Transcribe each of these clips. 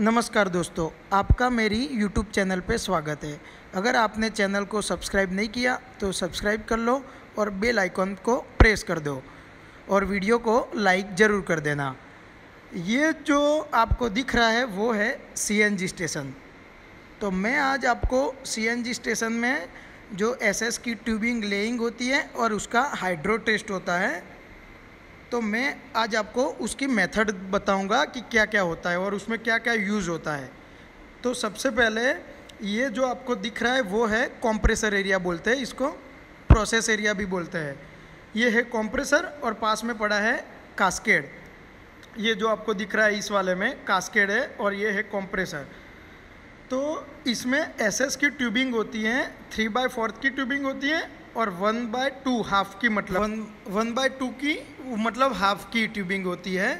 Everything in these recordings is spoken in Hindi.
नमस्कार दोस्तों, आपका मेरी YouTube चैनल पर स्वागत है। अगर आपने चैनल को सब्सक्राइब नहीं किया तो सब्सक्राइब कर लो और बेल आइकॉन को प्रेस कर दो और वीडियो को लाइक ज़रूर कर देना। ये जो आपको दिख रहा है, वो है सीएनजी स्टेशन। तो मैं आज आपको सीएनजी स्टेशन में जो एसएस की ट्यूबिंग लेइंग होती है और उसका हाइड्रो टेस्ट होता है तो मैं आज आपको उसकी मेथड बताऊँगा कि क्या क्या होता है और उसमें क्या क्या यूज़ होता है। तो सबसे पहले ये जो आपको दिख रहा है वो है कॉम्प्रेसर एरिया बोलते हैं, इसको प्रोसेस एरिया भी बोलते हैं। ये है कॉम्प्रेसर और पास में पड़ा है कास्केड। ये जो आपको दिख रहा है इस वाले में कास्केड है और ये है कॉम्प्रेसर। तो इसमें एसएस की ट्यूबिंग होती है, थ्री बाय फोर्थ की ट्यूबिंग होती है और वन बाय टू हाफ़ की मतलब वन वन बाय टू की मतलब हाफ़ की ट्यूबिंग होती है।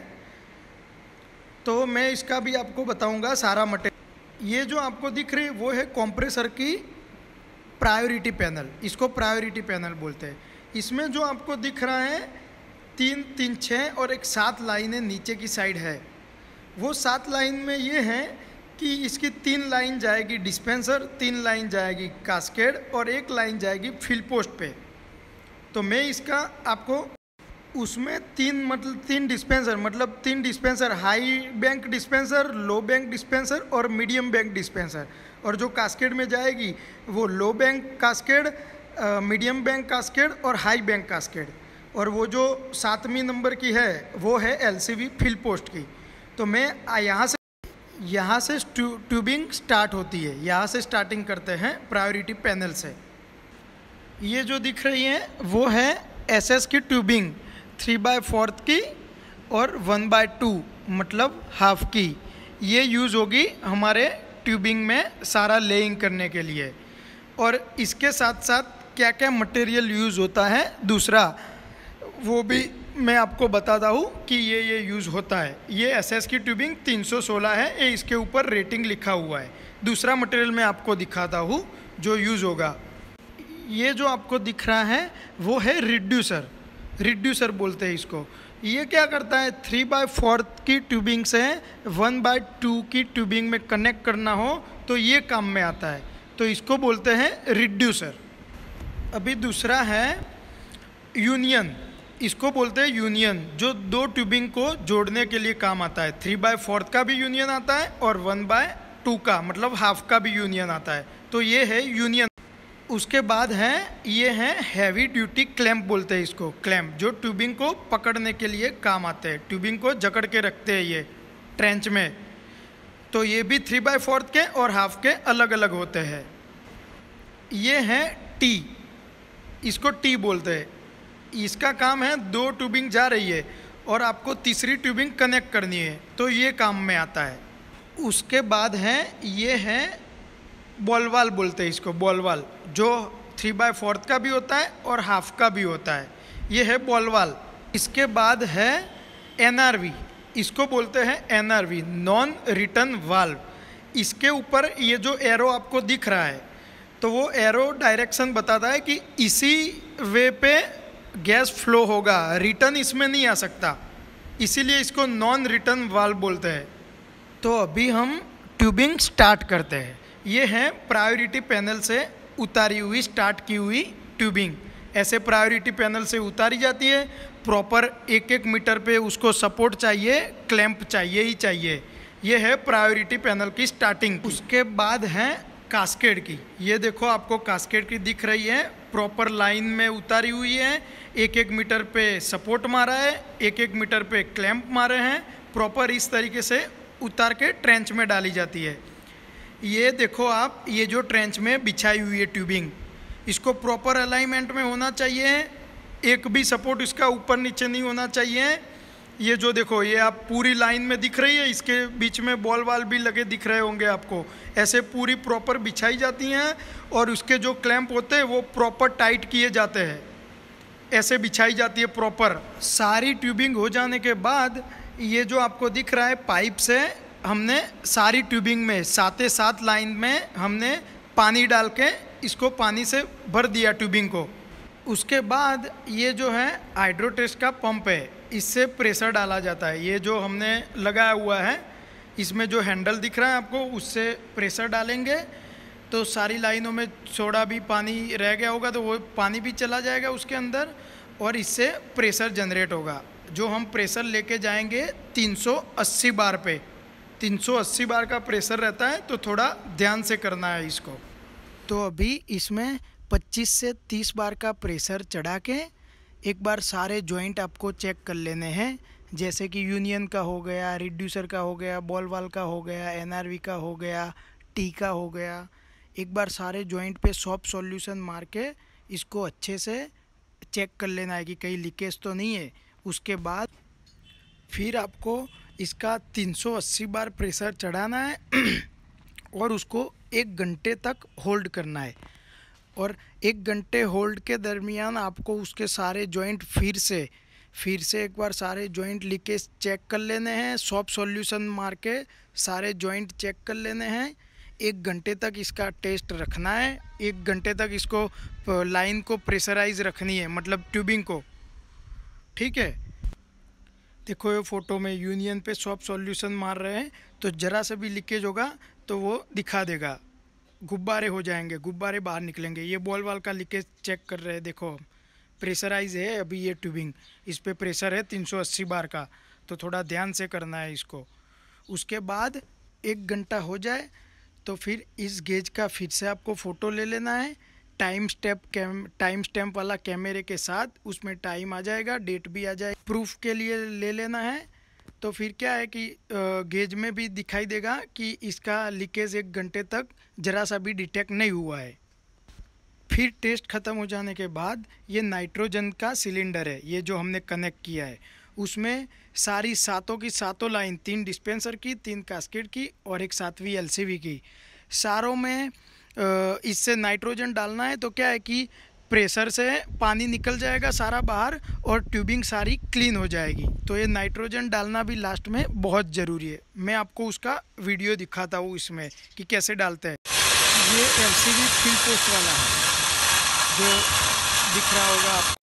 तो मैं इसका भी आपको बताऊँगा सारा मटेरियल ये जो आपको दिख रही वो है कॉम्प्रेसर की प्रायोरिटी पैनल, इसको प्रायोरिटी पैनल बोलते हैं। इसमें जो आपको दिख रहा है, तीन तीन छः और एक सात लाइनें नीचे की साइड है। वो सात लाइन में ये है कि इसकी तीन लाइन जाएगी डिस्पेंसर तीन लाइन जाएगी कास्केड और एक लाइन जाएगी फिल पोस्ट पे। तो मैं इसका आपको उसमें तीन मतलब तीन डिस्पेंसर मतलब तीन dispenser high bank dispenser low bank dispenser और मीडियम बैंक डिस्पेंसर और जो कास्केड में जाएगी, वो low bank cascade medium bank cascade और हाई बैंक कास्केड और वो जो सातवीं नंबर की है, वो है एलसीवी फिल पोस्ट की। तो मैं यहाँ से यहाँ से ट्यूबिंग स्टार्ट होती है। यहाँ से स्टार्टिंग करते हैं प्रायोरिटी पैनल से। ये जो दिख रही है, वो है एसएस की ट्यूबिंग थ्री बाय फोर्थ की और वन बाय टू मतलब हाफ़ की। ये यूज़ होगी हमारे ट्यूबिंग में सारा लेइंग करने के लिए। और इसके साथ साथ क्या क्या मटेरियल यूज़ होता है? दूसरा, वो भी मैं आपको बताता हूँ कि ये ये यूज़ होता है। ये एस एस की ट्यूबिंग 316 है। ये इसके ऊपर रेटिंग लिखा हुआ है। दूसरा मटेरियल मैं आपको दिखाता हूँ जो यूज़ होगा। ये जो आपको दिख रहा है, वो है रिड्यूसर रिड्यूसर बोलते हैं इसको। ये क्या करता है? थ्री बाय फोर्थ की ट्यूबिंग से वन बाय टू की ट्यूबिंग में कनेक्ट करना हो तो ये काम में आता है। तो इसको बोलते हैं रिड्यूसर अभी दूसरा है यूनियन इसको बोलते हैं यूनियन जो दो ट्यूबिंग को जोड़ने के लिए काम आता है। थ्री बाय फोर्थ का भी यूनियन आता है और वन बाय टू का मतलब हाफ़ का भी यूनियन आता है। तो ये है यूनियन उसके बाद है, ये है हैवी ड्यूटी क्लैम्प बोलते हैं इसको क्लैम्प जो ट्यूबिंग को पकड़ने के लिए काम आते हैं। ट्यूबिंग को जकड़ के रखते हैं ये ट्रेंच में। तो ये भी थ्री बाय फोर्थ के और हाफ़ के अलग अलग होते हैं। ये हैं टी इसको टी बोलते हैं। इसका काम है दो ट्यूबिंग जा रही है और आपको तीसरी ट्यूबिंग कनेक्ट करनी है। तो ये काम में आता है। उसके बाद है, ये है बॉलवाल बोलते हैं इसको बॉलवाल जो थ्री बाय फोर्थ का भी होता है और हाफ़ का भी होता है। ये है बॉलवाल इसके बाद है एनआरवी इसको बोलते हैं एनआरवी नॉन रिटर्न वाल्व इसके ऊपर ये जो एरो आपको दिख रहा है तो वो एरो डायरेक्शन बताता है कि इसी वे पे गैस फ्लो होगा, रिटर्न इसमें नहीं आ सकता। इसीलिए इसको नॉन रिटर्न वाल्व बोलते हैं। तो अभी हम ट्यूबिंग स्टार्ट करते हैं। ये है प्रायोरिटी पैनल से उतारी हुई स्टार्ट की हुई ट्यूबिंग ऐसे प्रायोरिटी पैनल से उतारी जाती है। प्रॉपर एक एक मीटर पे उसको सपोर्ट चाहिए क्लैंप चाहिए ही चाहिए। ये है प्रायोरिटी पैनल की स्टार्टिंग उसके बाद है कास्केड की। ये देखो आपको कास्केड की दिख रही है। प्रॉपर लाइन में उतारी हुई है। एक एक मीटर पे सपोर्ट मारा है एक एक मीटर पे क्लैंप मारे हैं। प्रॉपर इस तरीके से उतार के ट्रेंच में डाली जाती है। ये देखो आप, ये जो ट्रेंच में बिछाई हुई है ट्यूबिंग इसको प्रॉपर अलाइनमेंट में होना चाहिए। एक भी सपोर्ट इसका ऊपर नीचे नहीं होना चाहिए। ये जो देखो, ये आप पूरी लाइन में दिख रही है, इसके बीच में बॉल वाल भी लगे दिख रहे होंगे आपको। ऐसे पूरी प्रॉपर बिछाई जाती हैं और उसके जो क्लैंप होते हैं, वो प्रॉपर टाइट किए जाते हैं। ऐसे बिछाई जाती है प्रॉपर। सारी ट्यूबिंग हो जाने के बाद ये जो आपको दिख रहा है पाइप से हमने सारी ट्यूबिंग में साते सात लाइन में हमने पानी डाल के इसको पानी से भर दिया ट्यूबिंग को। उसके बाद ये जो है, हाइड्रोटेस्ट का पंप है। इससे प्रेशर डाला जाता है। ये जो हमने लगाया हुआ है, इसमें जो हैंडल दिख रहा है आपको, उससे प्रेशर डालेंगे तो सारी लाइनों में सोडा भी पानी रह गया होगा तो वो पानी भी चला जाएगा उसके अंदर, और इससे प्रेशर जनरेट होगा। जो हम प्रेशर लेके जाएँगे 380 बार पे 380 बार का प्रेशर रहता है तो थोड़ा ध्यान से करना है इसको। तो अभी इसमें 25 से 30 बार का प्रेशर चढ़ा के एक बार सारे जॉइंट आपको चेक कर लेने हैं। जैसे कि यूनियन का हो गया रिड्यूसर का हो गया बॉल वाल का हो गया एनआरवी का हो गया टी का हो गया। एक बार सारे जॉइंट पे सॉफ्ट सॉल्यूशन मार के इसको अच्छे से चेक कर लेना है कि कहीं लीकेज तो नहीं है। उसके बाद फिर आपको इसका 380 बार प्रेशर चढ़ाना है और उसको एक घंटे तक होल्ड करना है। और एक घंटे होल्ड के दरमियान आपको उसके सारे जॉइंट फिर से फिर से एक बार सारे जॉइंट लीकेज चेक कर लेने हैं सॉफ्ट सॉल्यूशन मार के सारे जॉइंट चेक कर लेने हैं। एक घंटे तक इसका टेस्ट रखना है, एक घंटे तक इसको लाइन को प्रेशराइज रखनी है मतलब ट्यूबिंग को। ठीक है? देखो ये फ़ोटो में यूनियन पे सॉफ्ट सॉल्यूशन मार रहे हैं तो ज़रा सा भी लीकेज होगा तो वो दिखा देगा। गुब्बारे हो जाएँगे, गुब्बारे बाहर निकलेंगे। ये बॉल वाल का लीकेज चेक कर रहे हैं, देखो, प्रेशराइज है अभी ये ट्यूबिंग। इस पर प्रेशर है 380 बार का तो थोड़ा ध्यान से करना है इसको। उसके बाद एक घंटा हो जाए तो फिर इस गेज का फिर से आपको फ़ोटो ले लेना है। Time step cam, time stamp वाला कैमरे के साथ, उसमें टाइम आ जाएगा, डेट भी आ जाए। प्रूफ के लिए ले लेना है। तो फिर क्या है कि गेज में भी दिखाई देगा कि इसका लीकेज एक घंटे तक ज़रा सा भी डिटेक्ट नहीं हुआ है। फिर टेस्ट ख़त्म हो जाने के बाद ये नाइट्रोजन का सिलेंडर है, ये जो हमने कनेक्ट किया है। उसमें सारी सातों की सातों लाइन, तीन डिस्पेंसर की, तीन कास्केट की और एक सातवीं एलसीवी की। सारों में इससे नाइट्रोजन डालना है तो क्या है कि प्रेशर से पानी निकल जाएगा सारा बाहर और ट्यूबिंग सारी क्लीन हो जाएगी। तो ये नाइट्रोजन डालना भी लास्ट में बहुत ज़रूरी है। मैं आपको उसका वीडियो दिखाता हूँ इसमें कि कैसे डालते हैं। ये एल सी पोस्ट वाला है। जो दिख रहा होगा आप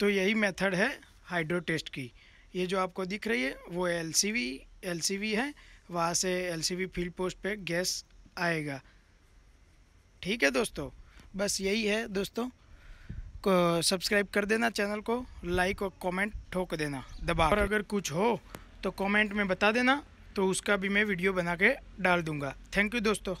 तो यही मेथड है हाइड्रो टेस्ट की। ये जो आपको दिख रही है, वो L C V L C V है। वहाँ से L C V field post पे गैस आएगा। ठीक है दोस्तों? बस यही है दोस्तों। को सब्सक्राइब कर देना चैनल को, लाइक और कमेंट ठोक देना, दबा और अगर कुछ हो तो कमेंट में बता देना तो उसका भी मैं वीडियो बना के डाल दूँगा। थैंक यू दोस्तों।